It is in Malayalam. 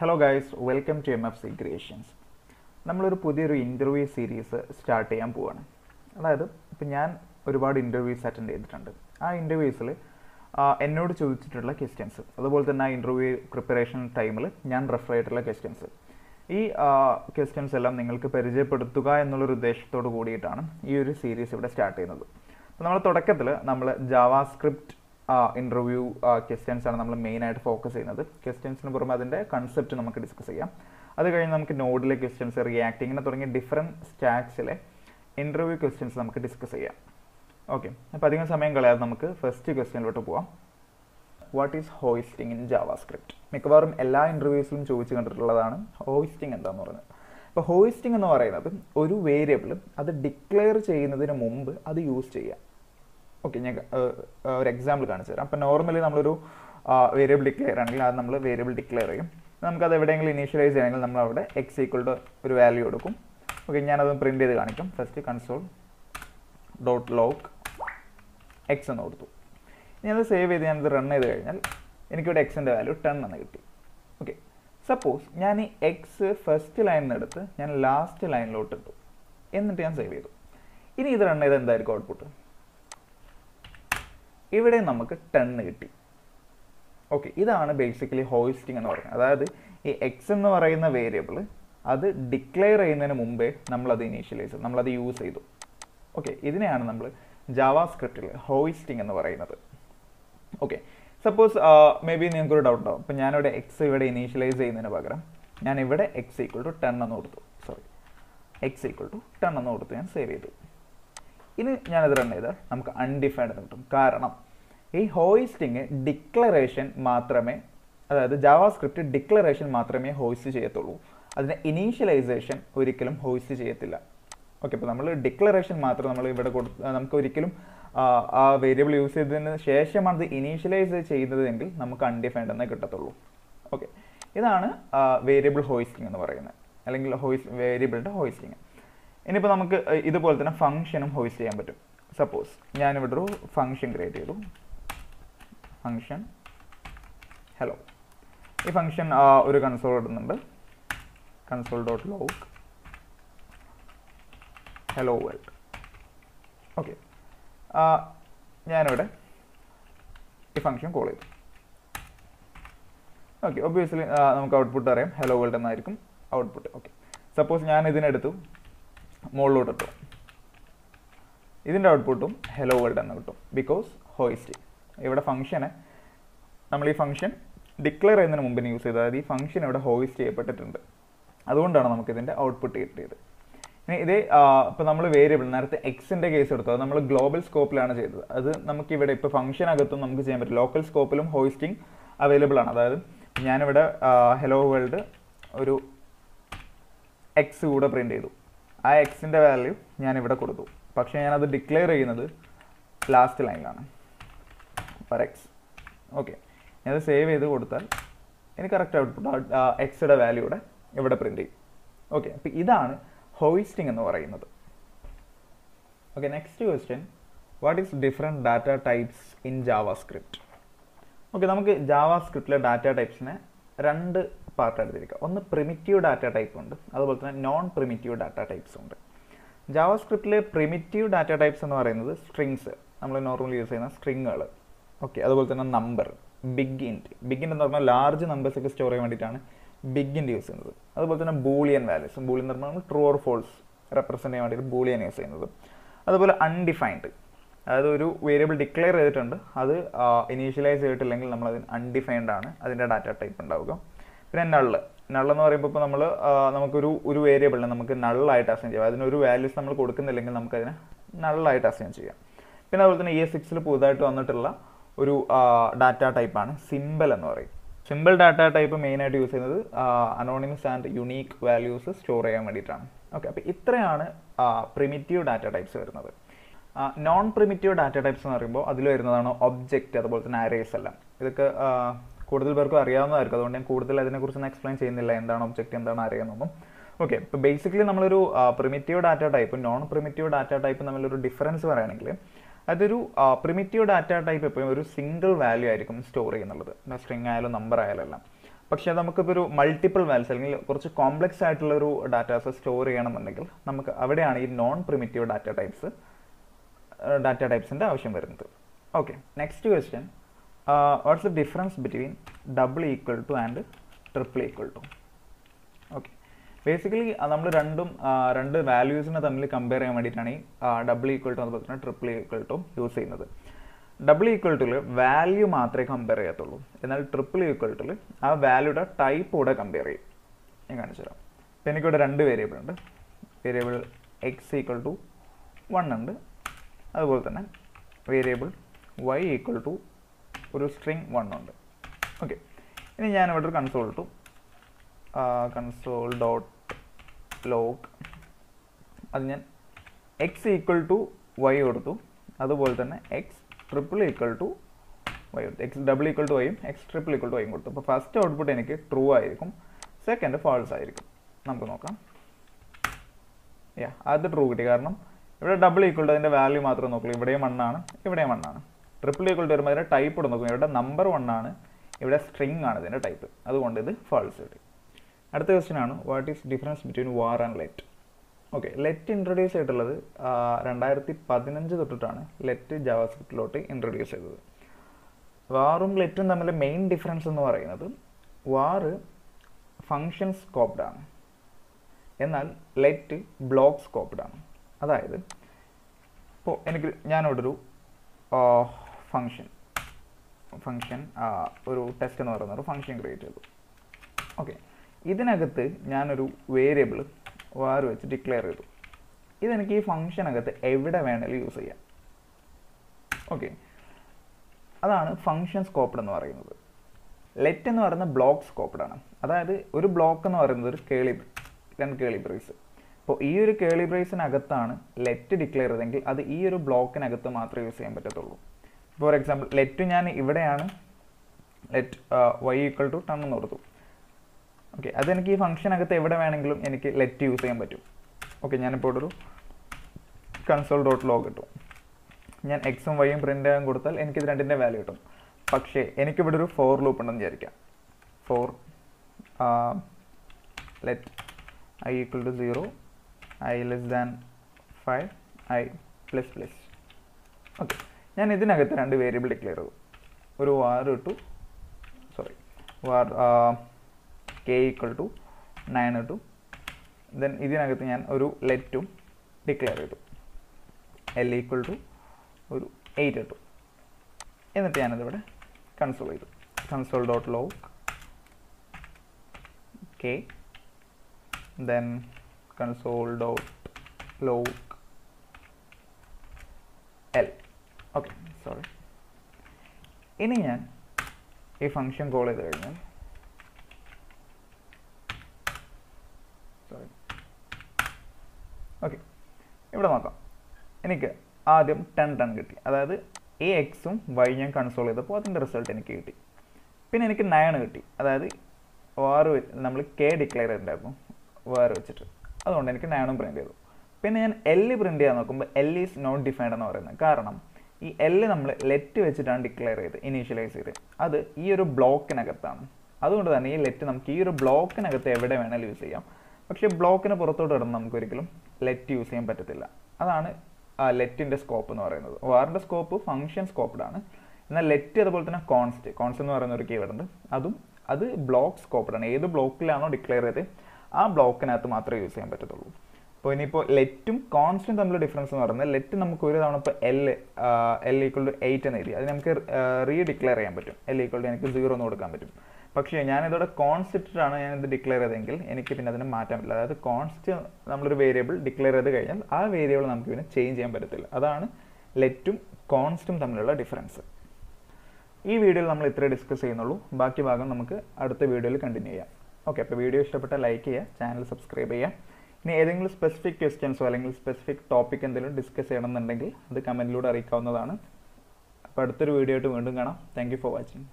Hello guys welcome to M F C creations നമ്മളൊരു പുതിയൊരു ഇന്റർവ്യൂ സീരീസ് സ്റ്റാർട്ട് ചെയ്യാൻ പോവാണ്. അതായത് ഇപ്പം ഞാൻ ഒരുപാട് ഇന്റർവ്യൂസ് അറ്റൻഡ് ചെയ്തിട്ടുണ്ട്. ആ ഇന്റർവ്യൂസിൽ എന്നോട് ചോദിച്ചിട്ടുള്ള ക്വസ്റ്റ്യൻസ് അതുപോലെ തന്നെ ആ ഇന്റർവ്യൂ പ്രിപ്പറേഷൻ ടൈമിൽ ഞാൻ റെഫർ ചെയ്തിട്ടുള്ള ക്വസ്റ്റ്യൻസ് ഈ ക്വസ്റ്റ്യൻസ് എല്ലാം നിങ്ങൾക്ക് പരിചയപ്പെടുത്തുക എന്നുള്ളൊരു ഉദ്ദേശത്തോട് കൂടിയിട്ടാണ് ഈ ഒരു സീരീസ് ഇവിടെ സ്റ്റാർട്ട് ചെയ്യുന്നത്. അപ്പോൾ നമ്മൾ തുടക്കത്തിൽ നമ്മൾ ജാവാസ്ക്രിപ്റ്റ് ഇന്റർവ്യൂ ക്വസ്റ്റ്യൻസ് ആണ് നമ്മൾ മെയിനായിട്ട് ഫോക്കസ് ചെയ്യുന്നത്. ക്വസ്റ്റ്യൻസിന് പുറമെ അതിന്റെ കൺസെപ്റ്റ് നമുക്ക് ഡിസ്കസ് ചെയ്യാം. അത് കഴിഞ്ഞ് നമുക്ക് നോഡിലെ ക്വസ്റ്റ്യൻസ് റിയാക്ട് ഇങ്ങനെ തുടങ്ങിയ ഡിഫറെന്റ് സ്റ്റാക്സിലെ ഇന്റർവ്യൂ ക്വസ്റ്റ്യൻസ് നമുക്ക് ഡിസ്കസ് ചെയ്യാം. ഓക്കെ അപ്പോൾ അധികം സമയം കളയാതെ നമുക്ക് ഫസ്റ്റ് ക്വസ്റ്റ്യനിലോട്ട് പോവാം. What is hoisting in JavaScript മിക്കവാറും എല്ലാ ഇന്റർവ്യൂസിലും ചോദിച്ചു കണ്ടിട്ടുള്ളതാണ് ഹോയിസ്റ്റിംഗ് എന്താണെന്ന് പറയുന്നത് അപ്പോൾ ഹോയിസ്റ്റിംഗ് എന്ന് പറയുന്നത് ഒരു വേരിയബിൾ അത് ഡിക്ലെയർ ചെയ്യുന്നതിന് മുമ്പ് അത് യൂസ് ചെയ്യാം ഓക്കെ ഞാൻ ഒരു എക്സാമ്പിൾ കാണിച്ചു തരാം. അപ്പോൾ നോർമലി നമ്മളൊരു വേരിയബിൾ ഡിക്ലെയർ ആണെങ്കിൽ അത് നമ്മൾ വേരിയബിൾ ഡിക്ലെയർ ചെയ്യും. നമുക്കത് എവിടെയെങ്കിലും ഇനീഷ്യലൈസ് ചെയ്യണമെങ്കിൽ നമ്മൾ അവിടെ എക്സ് ഈക്വൽ ടു ഒരു വാല്യൂ കൊടുക്കും. ഓക്കെ ഞാനത് പ്രിന്റ് ചെയ്ത് കാണിക്കും. First console dot log x എന്ന് കൊടുത്തു. ഞാനത് സേവ് ചെയ്ത് ഞാനത് റൺ ചെയ്ത് കഴിഞ്ഞാൽ എനിക്കിവിടെ എക്സിന്റെ വാല്യൂ ടെൻ എന്ന് കിട്ടി. ഓക്കെ സപ്പോസ് ഞാൻ ഈ എക്സ് ഫസ്റ്റ് ലൈനിൽ നിന്ന് എടുത്ത് ഞാൻ ലാസ്റ്റ് ലൈനിലോട്ട് ഇട്ടു. എന്നിട്ട് ഞാൻ സേവ് ചെയ്തു. ഇനി ഇത് റൺ ചെയ്ത് എന്തായിരിക്കും ഔട്ട്പുട്ട് ഇവിടെ നമുക്ക് ടെന്ന് കിട്ടി. ഓക്കെ ഇതാണ് ബേസിക്കലി ഹോയിസ്റ്റിംഗ് എന്ന് പറയുന്നത്. അതായത് ഈ എക്സ് എന്ന് പറയുന്ന വേരിയബിൾ അത് ഡിക്ലെയർ ചെയ്യുന്നതിന് മുമ്പേ നമ്മളത് ഇനീഷ്യലൈസ് നമ്മളത് യൂസ് ചെയ്തു. ഓക്കെ ഇതിനെയാണ് നമ്മൾ ജാവാ സ്ക്രിപ്റ്റിൽ ഹോയിസ്റ്റിംഗ് എന്ന് പറയുന്നത്. ഓക്കെ സപ്പോസ് മേ ബി നിങ്ങൾക്കൊരു ഡൗട്ട് ഉണ്ടാവും. അപ്പം ഞാനിവിടെ എക്സ് ഇവിടെ ഇനീഷ്യലൈസ് ചെയ്യുന്നതിന് പകരം ഞാൻ ഇവിടെ എക്സ് ഈക്വൾ ടു ടെൻ എന്ന് കൊടുത്തു. Sorry x equal to ten എന്ന് കൊടുത്ത് ഞാൻ സേവ് ചെയ്തു. ഇനി ഞാനത് റൺ ചെയ്താൽ നമുക്ക് അൺഡിഫൈൻഡ് എന്ന് കിട്ടും. കാരണം ഈ ഹോയിസ്റ്റിങ് ഡിക്ലറേഷൻ മാത്രമേ അതായത് ജാവാസ്ക്രിപ്റ്റ് ഡിക്ലറേഷൻ മാത്രമേ ഹോയിസ്റ്റ് ചെയ്യത്തുള്ളൂ. അതിന് ഇനീഷ്യലൈസേഷൻ ഒരിക്കലും ഹോയിസ്റ്റ് ചെയ്യത്തില്ല. ഓക്കെ അപ്പോൾ നമ്മൾ ഡിക്ലറേഷൻ മാത്രം നമ്മൾ ഇവിടെ കൊടു നമുക്ക് ഒരിക്കലും ആ വേരിയബിൾ യൂസ് ചെയ്തതിന് ശേഷമാണ് അത് ഇനീഷ്യലൈസ് ചെയ്യുന്നതെങ്കിൽ നമുക്ക് അൺഡിഫൈൻഡ് എന്നേ കിട്ടത്തുള്ളൂ. ഓക്കെ ഇതാണ് വേരിയബിൾ ഹോയിസ്റ്റിംഗ് എന്ന് പറയുന്നത്. അല്ലെങ്കിൽ ഹോയിസ് വേരിയബിളിന്റെ ഹോയിസ്റ്റിംഗ് ഇനിയിപ്പോൾ നമുക്ക് ഇതുപോലെ തന്നെ ഫംഗ്ഷനും ഹോയിസ്റ്റ് ചെയ്യാൻ പറ്റും. സപ്പോസ് ഞാനിവിടെ ഒരു ഫംഗ്ഷൻ ക്രിയേറ്റ് ചെയ്തു. ഫംഗ്ഷൻ ഹലോ ഈ ഫംഗ്ഷൻ ഒരു കൺസോൾ ഇടുന്നുണ്ട്. Console dot log hello world okay ഞാനിവിടെ ഈ ഫംഗ്ഷൻ കോൾ ചെയ്തു. ഓക്കെ ഒബ്വിയസ്ലി നമുക്ക് ഔട്ട്പുട്ട് അറിയാം. ഹലോ വേൾഡ് എന്നായിരിക്കും ഔട്ട്പുട്ട് ഓക്കെ സപ്പോസ് ഞാൻ ഇതിനെടുത്തു. മുകളിലോട്ട് ഇട്ടു ഇതിന്റെ ഔട്ട്പുട്ടും ഹലോ വേൾഡ് എന്ന് കിട്ടും. ബിക്കോസ് ഹോയിസ്റ്റ് ഇവിടെ ഫംഗ്ഷന് നമ്മൾ ഈ ഫംഗ്ഷൻ ഡിക്ലെയർ ചെയ്യുന്നതിന് മുമ്പിന് യൂസ് ചെയ്തത്. അതായത് ഈ ഫംഗ്ഷൻ ഇവിടെ ഹോയിസ്റ്റ് ചെയ്യപ്പെട്ടിട്ടുണ്ട്. അതുകൊണ്ടാണ് നമുക്ക് ഇതിന്റെ ഔട്ട്പുട്ട് കിട്ടിയത്. ഇനി ഇതേ ഇപ്പോൾ നമ്മൾ വേരിയബിൾ നേരത്തെ എക്സിന്റെ കേസ് എടുത്തു. അത് നമ്മൾ ഗ്ലോബൽ സ്കോപ്പിലാണ് ചെയ്തത്. അത് നമുക്ക് ഇവിടെ ഇപ്പോൾ ഫംഗ്ഷനകത്തും നമുക്ക് ചെയ്യാൻ പറ്റും. ലോക്കൽ സ്കോപ്പിലും ഹോയിസ്റ്റിംഗ് അവൈലബിൾ ആണ്. അതായത് ഞാനിവിടെ ഹലോ വേൾഡ് ഒരു എക്സ് കൂടെ പ്രിന്റ് ചെയ്തു. ആ എക്സിന്റെ വാല്യൂ ഞാൻ ഇവിടെ കൊടുത്തു. പക്ഷേ ഞാനത് ഡിക്ലെയർ ചെയ്യുന്നത് ലാസ്റ്റ് ലൈനിലാണ് ഫർ എക്സ് ഓക്കെ ഞാനത് സേവ് ചെയ്ത് കൊടുത്താൽ എനിക്ക് കറക്റ്റ് ഔട്ട്പുട്ട് എക്സിയുടെ വാല്യൂ ഇവിടെ ഇവിടെ പ്രിന്റ് ചെയ്യും. ഓക്കെ അപ്പോൾ ഇതാണ് ഹോയിസ്റ്റിംഗ് എന്ന് പറയുന്നത്. Okay next question what is different data types in JavaScript okay നമുക്ക് ജാവാ സ്ക്രിപ്റ്റിലെ ഡാറ്റ ടൈപ്സിനെ രണ്ട് പാർട്ട് എടുത്തിരിക്കുക. ഒന്ന് പ്രിമിറ്റീവ് ഡാറ്റ ടൈപ്പ് ഉണ്ട്. അതുപോലെ തന്നെ നോൺ പ്രിമിറ്റീവ് ഡാറ്റ ടൈപ്സ് ഉണ്ട്. ജാവ സ്ക്രിപ്റ്റിലെ പ്രിമിറ്റീവ് ഡാറ്റ ടൈപ്സ് എന്ന് പറയുന്നത് സ്ട്രിങ്സ് നമ്മൾ നോർമലി യൂസ് ചെയ്യുന്ന സ്ട്രിങ്ങുകൾ ഓക്കെ അതുപോലെ തന്നെ number big int big int എന്ന് പറഞ്ഞാൽ ലാർജ് നമ്പേഴ്സ് ഒക്കെ സ്റ്റോർ ചെയ്യാൻ വേണ്ടിയിട്ടാണ് ബിഗ് ഇന്റ് യൂസ് ചെയ്യുന്നത്. അതുപോലെ തന്നെ ബൂളിയൻ വാല്യൂസ് ബൂളിയൻ എന്ന് പറഞ്ഞാൽ ട്രൂ ഓർ ഫോൾസ് റെപ്രസെന്റ് ചെയ്യാൻ വേണ്ടിയിട്ട് ബൂളിയൻ യൂസ് ചെയ്യുന്നത്. അതുപോലെ അൺഡിഫൈൻഡ് അതായത് ഒരു വേരിയബിൾ ഡിക്ലെയർ ചെയ്തിട്ടുണ്ട്. അത് ഇനീഷ്യലൈസ് ചെയ്തിട്ടില്ലെങ്കിൽ നമ്മൾ അതിന് അൺഡിഫൈൻഡ് ആണ്. അതിന്റെ ഡാറ്റ ടൈപ്പ് ഉണ്ടാവുക. പിന്നെ നള്ള് നള്ള് എന്ന് പറയുമ്പോൾ ഇപ്പോൾ നമ്മൾ നമുക്കൊരു ഒരു വേരിയബിളിനെ നമുക്ക് നള്ളായിട്ട് അസൈൻ ചെയ്യാം. അതിനൊരു വാല്യൂസ് നമ്മൾ കൊടുക്കുന്നില്ലെങ്കിൽ നമുക്കതിനെ നള്ളായിട്ട് അസൈൻ ചെയ്യാം. പിന്നെ അതുപോലെ തന്നെ ഇ എസ് സിക്സിൽ പുതുതായിട്ട് വന്നിട്ടുള്ള ഒരു ഡാറ്റ ടൈപ്പാണ് സിമ്പിൾ എന്ന് പറയും. സിമ്പിൾ ഡാറ്റ ടൈപ്പ് മെയിനായിട്ട് യൂസ് ചെയ്യുന്നത് anonymous and unique values store ചെയ്യാൻ വേണ്ടിയിട്ടാണ്. ഓക്കെ അപ്പോൾ ഇത്രയാണ് പ്രിമിറ്റീവ് ഡാറ്റ ടൈപ്സ് വരുന്നത്. നോൺ പ്രിമിറ്റീവ് ഡാറ്റ ടൈപ്സ് എന്ന് പറയുമ്പോൾ അതിൽ വരുന്നതാണ് ഒബ്ജക്റ്റ് അതുപോലെ തന്നെ ആരേസ് എല്ലാം. ഇതൊക്കെ കൂടുതൽ പേർക്കും അറിയാവുന്നതായിരിക്കും. അതുകൊണ്ട് ഞാൻ കൂടുതൽ അതിനെക്കുറിച്ചൊന്നും എക്സ്പ്ലെയിൻ ചെയ്യുന്നില്ല. എന്താണ് ഒബ്ജക്റ്റ് എന്താണ് അറിയാമെന്നൊന്നും ഓക്കെ ഇപ്പോൾ ബേസിക്കലി നമ്മളൊരു primitive data type non primitive data type തമ്മിലൊരു ഡിഫറൻസ് പറയുകയാണെങ്കിൽ അതൊരു പ്രിമിറ്റീവ് ഡാറ്റ ടൈപ്പ് എപ്പോഴും ഒരു സിംഗിൾ വാല്യൂ ആയിരിക്കും സ്റ്റോർ ചെയ്യുന്നുള്ളത്. സ്ട്രിങ് ആയാലും നമ്പർ ആയാലും എല്ലാം. പക്ഷേ നമുക്കിപ്പോൾ ഒരു മൾട്ടിപ്പിൾ വാല്യൂസ് അല്ലെങ്കിൽ കുറച്ച് കോംപ്ലക്സ് ആയിട്ടുള്ള ഒരു ഡാറ്റാസ് സ്റ്റോർ ചെയ്യണമെന്നുണ്ടെങ്കിൽ നമുക്ക് അവിടെയാണ് ഈ non primitive data types data ടൈപ്സിന്റെ ആവശ്യം വരുന്നത്. Okay next question what's the difference between double equal to and triple equal to okay basically നമ്മൾ രണ്ടും രണ്ട് വാല്യൂസിനെ തമ്മിൽ കമ്പയർ ചെയ്യാൻ വേണ്ടിയിട്ടാണ് ഈ ഡബിൾ ഈക്വൽ ടു അതുപോലെ തന്നെ ട്രിപ്പിൾ ഈക്വൽ ടു യൂസ് ചെയ്യുന്നത്. ഡബിൾ ഈക്വൽ ടുൽ വാല്യൂ മാത്രമേ കമ്പയർ ചെയ്യത്തുള്ളൂ. എന്നാൽ ട്രിപ്പിൾ ഈക്വൽ ടുവിൽ ആ വാല്യൂടെ ടൈപ്പ് കൂടെ കമ്പയർ ചെയ്യും. ഞാൻ കാണിച്ചു തരാം. ഇപ്പം എനിക്കിവിടെ രണ്ട് വേരിയബിൾ ഉണ്ട്. Variable x equal to one ഉണ്ട്. അതുപോലെ തന്നെ വേരിയബിൾ വൈ ഈക്വൽ ടു ഒരു സ്ട്രിങ് വൺ ഉണ്ട്. ഓക്കെ ഇനി ഞാനിവിടെ ഒരു കൺസോൾ ഇട്ടു. കൺസോൾ ഡോട്ട് ലോഗ് അത് ഞാൻ എക്സ് ഈക്വൽ ടു വൈ കൊടുത്തു. അതുപോലെ തന്നെ x triple equal to y കൊടുത്തു. എക്സ് ഡബിൾ ഈക്വൽ ടു വൈയും എക്സ് ട്രിപ്പിൾ ഈക്വൽ ടു വൈയും കൊടുത്തു. അപ്പോൾ ഫസ്റ്റ് ഔട്ട്പുട്ട് എനിക്ക് ട്രൂ ആയിരിക്കും. സെക്കൻഡ് ഫാൾസ് ആയിരിക്കും. നമുക്ക് നോക്കാം. യാ അത് ട്രൂ കിട്ടി. കാരണം ഇവിടെ ഡബിൾ ഈക്വൽ ടു അതിന്റെ വാല്യൂ മാത്രം നോക്കുള്ളൂ ഇവിടെയും മണ്ണാണ് ഇവിടെയും മണ്ണാണ് ട്രിപ്പിൾ ഈക്വൽ ടു വരുമ്പോൾ അതിന്റെ ടൈപ്പ് ഇവിടെ നോക്കും ഇവിടെ നമ്പർ വൺ ആണ് ഇവിടെ സ്ട്രിങ് ആണ് ഇതിന്റെ ടൈപ്പ് അതുകൊണ്ട് ഇത് ഫാൾസ് കിട്ടി. അടുത്ത ക്വസ്റ്റ്യൻ ആണ് what is difference between var and let okay let introduce ചെയ്തിട്ടുള്ളത് രണ്ടായിരത്തി പതിനഞ്ച് തൊട്ടിട്ടാണ് ലെറ്റ് ജാവാസ്ക്രിപ്റ്റിലോട്ട് ഇൻട്രൊഡ്യൂസ് ചെയ്തത്. വാറും ലെറ്റും തമ്മിലെ മെയിൻ ഡിഫറൻസ് എന്ന് പറയുന്നത് വാറ് ഫങ്ഷൻ സ്കോപ്ഡ് ആണ്. എന്നാൽ ലെറ്റ് ബ്ലോക്ക് സ്കോപ്ഡ് ആണ്. അതായത് ഇപ്പോൾ എനിക്ക് ഞാനിവിടൊരു ഫങ്ഷൻ ഫങ്ഷൻ ഒരു ടെസ്റ്റ് എന്ന് പറയുന്ന ഒരു ഫങ്ഷൻ ക്രിയേറ്റ് ചെയ്തു. ഓക്കെ ഇതിനകത്ത് ഞാനൊരു വേരിയബിൾ വാർ വെച്ച് ഡിക്ലെയർ ചെയ്തു. ഇതെനിക്ക് ഈ ഫങ്ഷനകത്ത് എവിടെ വേണമെങ്കിലും യൂസ് ചെയ്യാം. ഓക്കെ അതാണ് ഫങ്ഷൻ സ്കോപ്പ്ഡ് എന്ന് പറയുന്നത്. ലെറ്റ് എന്ന് പറയുന്ന ബ്ലോക്ക് സ്കോപ്പ്ഡ് ആണ് അതായത് ഒരു ബ്ലോക്ക് എന്ന് പറയുന്നത് ഒരു കേളി രണ്ട് കേളി ബ്രേസ് അപ്പോൾ ഈ ഒരു കേളി ബ്രേസിനകത്താണ് ലെറ്റ് ഡിക്ലെയർ ചെയ്തെങ്കിൽ അത് ഈ ഒരു ബ്ലോക്കിനകത്ത് മാത്രമേ യൂസ് ചെയ്യാൻ പറ്റത്തുള്ളൂ. ഫോർ എക്സാമ്പിൾ ലെറ്റ് ഞാൻ ഇവിടെയാണ് let y equal to ten എന്ന് കൊടുത്തു. ഓക്കെ അതെനിക്ക് ഈ ഫംഗ്ഷനകത്ത് എവിടെ വേണമെങ്കിലും എനിക്ക് ലെറ്റ് യൂസ് ചെയ്യാൻ പറ്റും. ഓക്കെ ഞാനിപ്പോൾ ഒരു കൺസോൾ ഡോട്ട് ലോഗ് കിട്ടും ഞാൻ എക്സും വൈയും പ്രിന്റ് ചെയ്യാൻ കൊടുത്താൽ എനിക്കിത് രണ്ടിന്റെ വാല്യൂ കിട്ടും. പക്ഷേ എനിക്കിവിടെ ഒരു ഫോർ ലൂപ്പ് ഉണ്ടെന്ന് വിചാരിക്കാം. For let i equal to zero i less than five i plus plus okay ഞാൻ ഇതിനകത്ത് രണ്ട് വേരിയബിൾ ഡിക്ലെയർ ചെയ്തു. ഒരു വാർ ഇട്ടു. Sorry var k equal to nine ഇട്ടു. ദെൻ ഇതിനകത്ത് ഞാൻ ഒരു ലെറ്റും ഡിക്ലെയർ ചെയ്തു. എൽ ഈക്വൽ ടു ഒരു എയ്റ്റ് ഇട്ടു. എന്നിട്ട് ഞാനതിവിടെ കൺസോൾ ചെയ്തു. Console dot log k then log l okay sorry ഇനി ഞാൻ ഈ ഫംഗ്ഷൻ കോൾ ചെയ്ത് കഴിഞ്ഞാൽ സോറി ഓക്കെ ഇവിടെ നോക്കാം. എനിക്ക് ആദ്യം ടെൻ ടൺ കിട്ടി. അതായത് എ എക്സും വൈ ഞാൻ കൺസോൾ ചെയ്തപ്പോൾ അതിന്റെ റിസൾട്ട് എനിക്ക് കിട്ടി. പിന്നെ എനിക്ക് നയൺ കിട്ടി. അതായത് വാറ് നമ്മൾ കെ ഡിക്ലെയർ ചെയ്തിട്ടുണ്ടായിരുന്നു. വാറ് വെച്ചിട്ട്. അതുകൊണ്ട് എനിക്ക് നയനും പ്രിന്റ് ചെയ്തു. പിന്നെ ഞാൻ എല്ല് പ്രിന്റ് ചെയ്യാൻ നോക്കുമ്പോൾ എൽ ഈസ് നോട്ട് ഡിഫൈൻഡ് എന്ന് പറയുന്നത്. കാരണം ഈ എല്ല് നമ്മൾ ലെറ്റ് വെച്ചിട്ടാണ് ഡിക്ലെയർ ചെയ്ത് ഇനീഷ്യലൈസ് ചെയ്ത്. അത് ഈ ഒരു ബ്ലോക്കിനകത്താണ് അതുകൊണ്ട് തന്നെ ഈ ലെറ്റ് നമുക്ക് ഈ ഒരു ബ്ലോക്കിനകത്ത് എവിടെ വേണമെങ്കിലും യൂസ് ചെയ്യാം. പക്ഷേ ബ്ലോക്കിന് പുറത്തോട്ട് ഇടുന്ന നമുക്ക് ഒരിക്കലും ലെറ്റ് യൂസ് ചെയ്യാൻ പറ്റത്തില്ല. അതാണ് ലെറ്റിന്റെ സ്കോപ്പ് എന്ന് പറയുന്നത്. വാറിന്റെ സ്കോപ്പ് ഫംഗ്ഷൻ ആണ്. എന്നാൽ ലെറ്റ് അതുപോലെ തന്നെ കോൺസ്റ്റ് കോൺസ്റ്റ് എന്ന് പറയുന്ന ഒരു കീവേഡ് ഉണ്ട് അതും അത് ബ്ലോക്ക് സ്കോപ്പ്ഡ് ആണ്. ഏത് ബ്ലോക്കിലാണോ ഡിക്ലെയർ ചെയ്ത് ആ ബ്ലോക്കിനകത്ത് മാത്രമേ യൂസ് ചെയ്യാൻ പറ്റത്തുള്ളൂ. അപ്പോൾ ഇനിയിപ്പോൾ ലെറ്റും കോൺസ്റ്റും തമ്മിൽ ഡിഫറൻസ് എന്ന് പറയുന്നത് ലെറ്റ് നമുക്ക് ഒരു തവണ ഇപ്പോൾ l l equal to eight എന്ന് എഴുതി. അത് നമുക്ക് റീ ഡിക്ലെയർ ചെയ്യാൻ പറ്റും. എൽ ഈക്വൾ ടു എനിക്ക് സീറോ എന്ന് കൊടുക്കാൻ പറ്റും. പക്ഷേ ഞാനിതോടെ കോൺസ്റ്റിട്ടാണ് ഞാൻ ഇത് ഡിക്ലെയർ ചെയ്തതെങ്കിൽ എനിക്ക് പിന്നെ അതിനെ മാറ്റാൻ പറ്റില്ല. അതായത് കോൺസ്റ്റ് നമ്മളൊരു വേരിയബിൾ ഡിക്ലെയർ ചെയ്ത് കഴിഞ്ഞാൽ ആ വേരിയബിൾ നമുക്ക് പിന്നെ ചേഞ്ച് ചെയ്യാൻ പറ്റത്തില്ല. അതാണ് ലെറ്റും കോൺസ്റ്റും തമ്മിലുള്ള ഡിഫറൻസ് ഈ വീഡിയോയിൽ നമ്മൾ ഇത്രേ ഡിസ്കസ് ചെയ്യുന്നുള്ളൂ. ബാക്കി ഭാഗം നമുക്ക് അടുത്ത വീഡിയോയിൽ കണ്ടിന്യൂ ചെയ്യാം. ഓക്കെ അപ്പോൾ വീഡിയോ ഇഷ്ടപ്പെട്ടാൽ ലൈക്ക് ചെയ്യുക ചാനൽ സബ്സ്ക്രൈബ് ചെയ്യുക ഇനി ഏതെങ്കിലും സ്പെസിഫിക് ക്വസ്റ്റ്യൻസോ അല്ലെങ്കിൽ സ്പെസിഫിക് ടോപ്പിക് എന്തെങ്കിലും ഡിസ്കസ് ചെയ്യണമെന്നുണ്ടെങ്കിൽ അത് കമന്റിലൂടെ അറിയിക്കാവുന്നതാണ്. അപ്പോൾ അടുത്തൊരു വീഡിയോ ആയിട്ട് വീണ്ടും കാണാം. Thank for watching